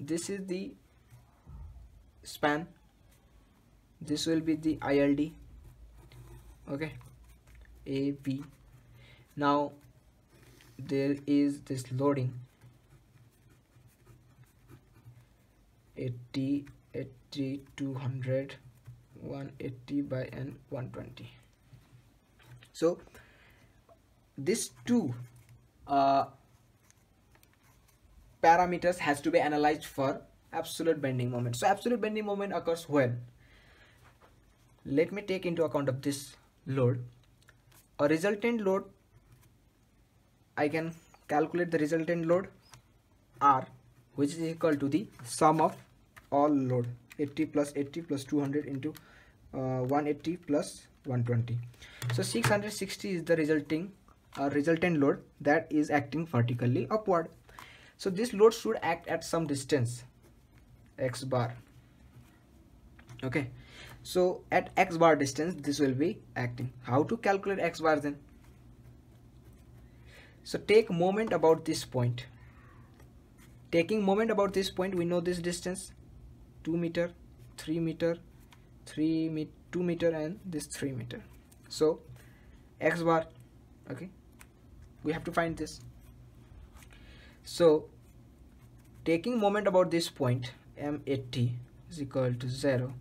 this is the span. This will be the ILD okay. AB now there is this loading. 80 80 200 180 by n 120 so this two uh, parameters has to be analyzed for absolute bending moment. So absolute bending moment occurs when? Let me take into account of this load. A resultant load I can calculate the resultant load R which is equal to the sum of all load 80 plus 80 plus 200 into uh, 180 plus 120 so 660 is the resulting uh, resultant load that is acting vertically upward so this load should act at some distance. X bar. Okay. So at x bar distance this will be acting. How to calculate x bar then? So take moment about this point. Taking moment about this point we know this distance. 2 meter 3 meter 3 me 2 meter and this 3 meter. So x bar. Okay. We have to find this so taking moment about this point m80 is equal to 0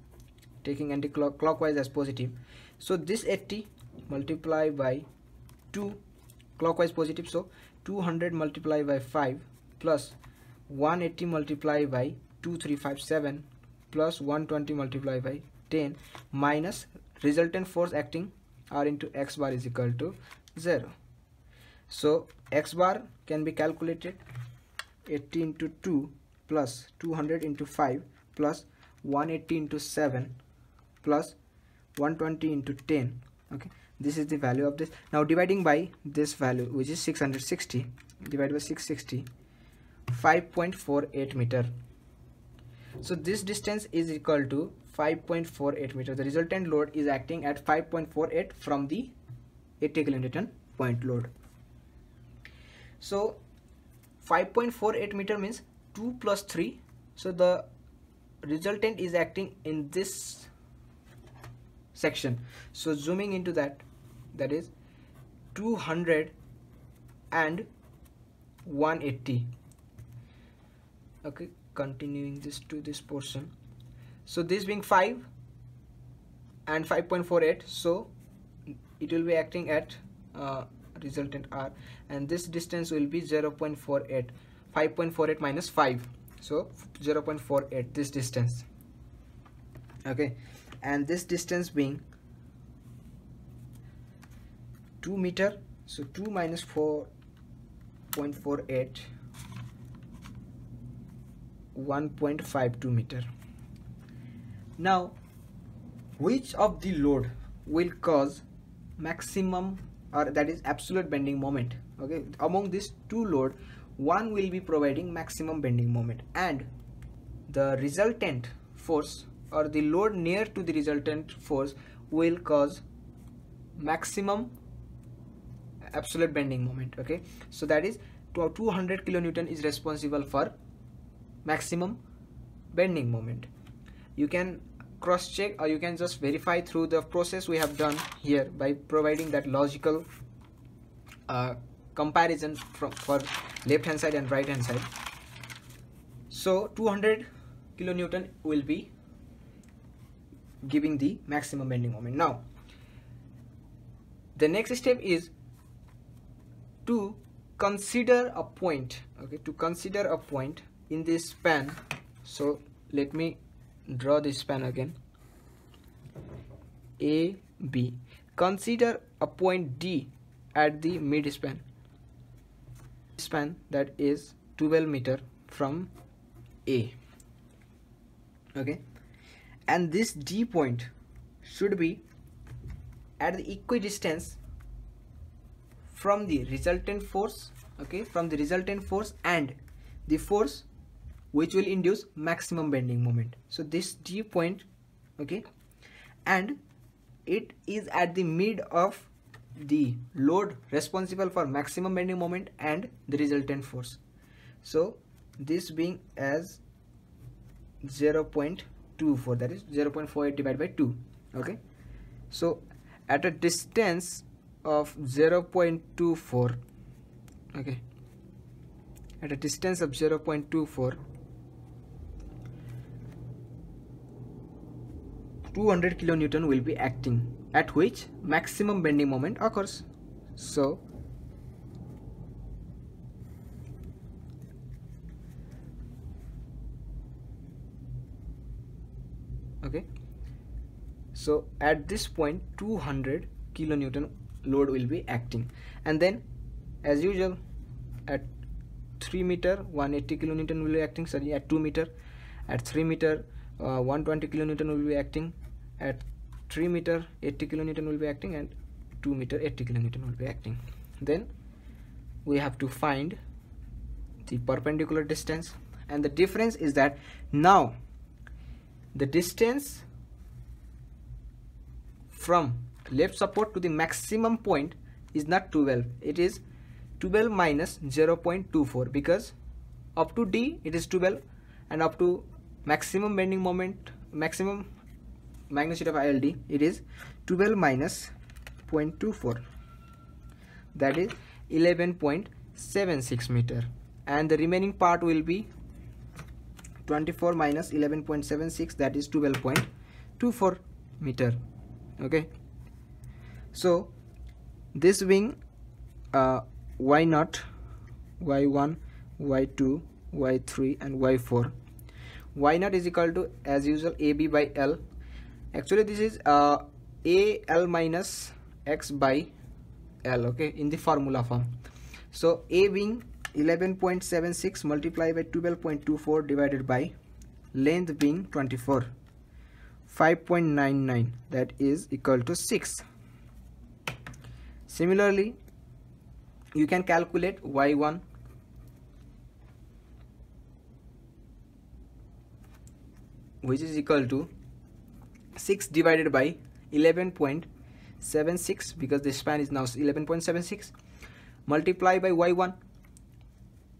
taking anti-clockwise as positive. So this 80 multiplied by 2 clockwise positive so 200 multiplied by 5 plus 180 multiplied by 2357 plus 120 multiplied by 10 minus resultant force acting r into x bar is equal to 0 so x bar can be calculated 80 into 2 plus 200 into 5 plus 180 into 7 plus 120 into 10 okay this is the value of this. Now dividing by this value which is 660 divided by 660 5.48 meter. So this distance is equal to 5.48 meter. The resultant load is acting at 5.48 from the 80 kilonewton point load. So 5.48 meter means 2 plus 3 so the resultant is acting in this section. So zooming into that that is 200 and 180 okay continuing this to this portion. So this being 5 and 5.48 so it will be acting at uh, resultant R. And this distance will be 0 0.48 5.48 minus 5 so 0 0.48 this distance. Okay. And this distance being 2 meter. So 2 minus 4.48 1.52 meter. Now which of the load will cause maximum or that is absolute bending moment okay? Among these two load one will be providing maximum bending moment. And the resultant force or the load near to the resultant force will cause maximum absolute bending moment okay? So that is 200 kilonewton is responsible for maximum bending moment. You can cross check or you can just verify through the process we have done here by providing that logical uh, comparison from for left hand side and right hand side. So 200 kilonewton will be giving the maximum bending moment. Now the next step is to consider a point okay to consider a point in this span. So let me draw this span again. A b. Consider a point d at the mid span. Span that is 12 meter from a. Okay? And this d point should be at the equidistance from the resultant force okay? From the resultant force and the force which will induce maximum bending moment. So this d point okay and it is at the mid of the load responsible for maximum bending moment and the resultant force. So this being as 0.24 that is 0.48 divided by 2 okay. So at a distance of 0.24 okay at a distance of 0.24 200 kilonewton will be acting at which maximum bending moment occurs. So okay. So at this point 200 kilonewton load will be acting. And then as usual at 3 meter 180 kilonewton will be acting sorry at 2 meter. At 3 meter uh, 120 kilonewton will be acting at 3 meter 80 kilonewton will be acting and 2 meter 80 kilonewton will be acting. Then we have to find the perpendicular distance. And the difference is that now the distance from left support to the maximum point is not 12 it is 12 minus 0.24 because up to D it is 12 and up to maximum bending moment maximum magnitude of ILD it is 12 minus 0.24 that is 11.76 meter. And the remaining part will be 24 minus 11.76 that is 12.24 meter. Okay. So this wing uh, y naught y1 y2 y3 and y4 y naught is equal to as usual ab by l actually this is uh, a l minus x by l okay in the formula form. So a being 11.76 multiplied by 12.24 divided by length being 24 5.99 that is equal to 6 similarly you can calculate y1 which is equal to 6 divided by 11.76 because the span is now 11.76 multiply by y1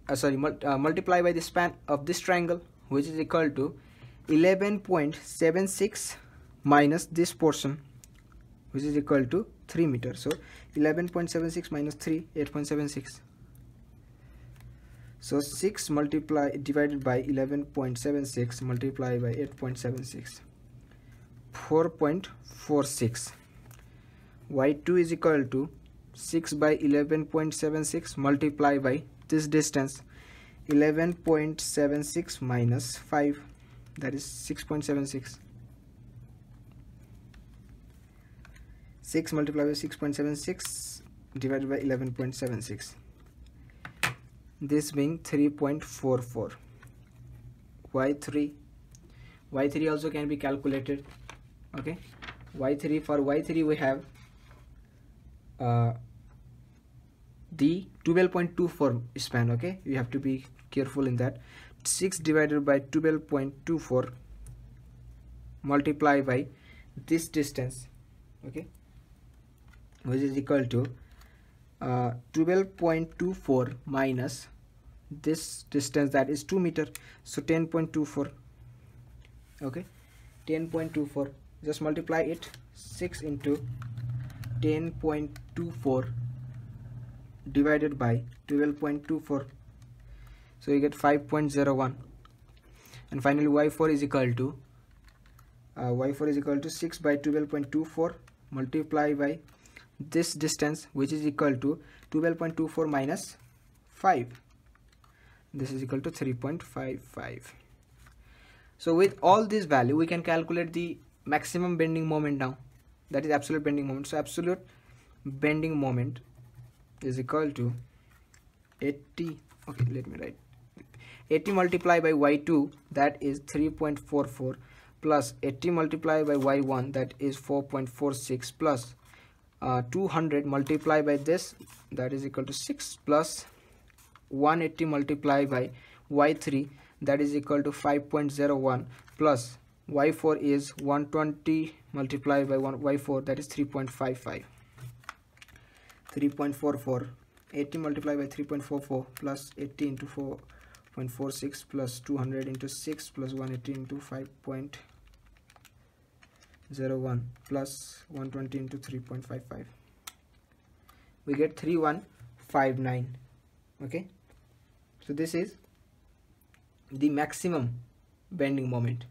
uh, sorry mul uh, multiply by the span of this triangle which is equal to 11.76 minus this portion which is equal to 3 meter. So 11.76 minus 3 8.76 so 6 multiply divided by 11.76 multiplied by 8.76 4.46 y2 is equal to 6 by 11.76 multiplied by this distance 11.76 minus 5 that is 6.76 6 multiplied by 6.76 divided by 11.76 this being 3.44 y3 y3 also can be calculated okay. Y3 for y3 we have uh, the 12.24 span okay? You have to be careful in that. 6 divided by 12.24 multiply by this distance okay? Which is equal to uh, 12.24 minus this distance that is 2 meter. So 10.24 okay? 10.24 just multiply it. 6 into 10.24 divided by 12.24 so you get 5.01 and finally y4 is equal to uh, y4 is equal to 6 by 12.24 multiply by this distance which is equal to 12.24 minus 5 this is equal to 3.55 so with all this value we can calculate the maximum bending moment now. That is absolute bending moment. So absolute bending moment is equal to 80 okay let me write. 80 multiplied by y2 that is 3.44 plus 80 multiplied by y1 that is 4.46 plus uh, 200 multiplied by this that is equal to 6 plus 180 multiplied by y3 that is equal to 5.01 plus y4 is 120 multiplied by 1 y4 that is 3.55 3.44 80 multiplied by 3.44 plus 80 into 4.46 plus 200 into 6 plus 180 into 5.01 plus 120 into 3.55 we get 3159 okay? So this is the maximum bending moment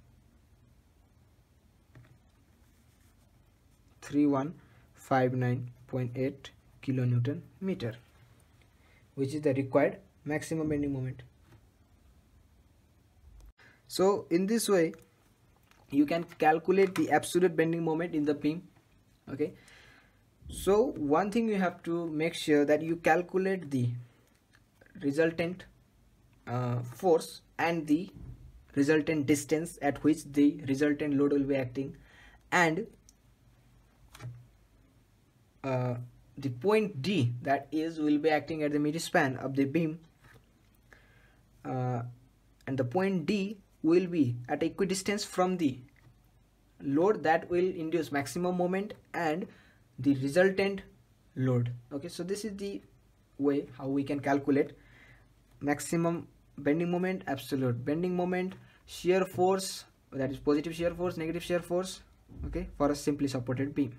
3159.8 kilonewton meter which is the required maximum bending moment. So in this way you can calculate the absolute bending moment in the beam okay? So one thing you have to make sure that you calculate the resultant uh, force and the resultant distance at which the resultant load will be acting and uh, the point D that is will be acting at the mid span of the beam uh, and the point D will be at equidistance from the load that will induce maximum moment and the resultant load. Okay so this is the way how we can calculate maximum bending moment absolute bending moment shear force that is positive shear force negative shear force okay for a simply supported beam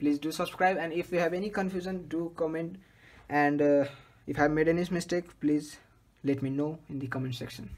please do subscribe and if you have any confusion do comment. And uh, if i have made any mistake please let me know in the comment section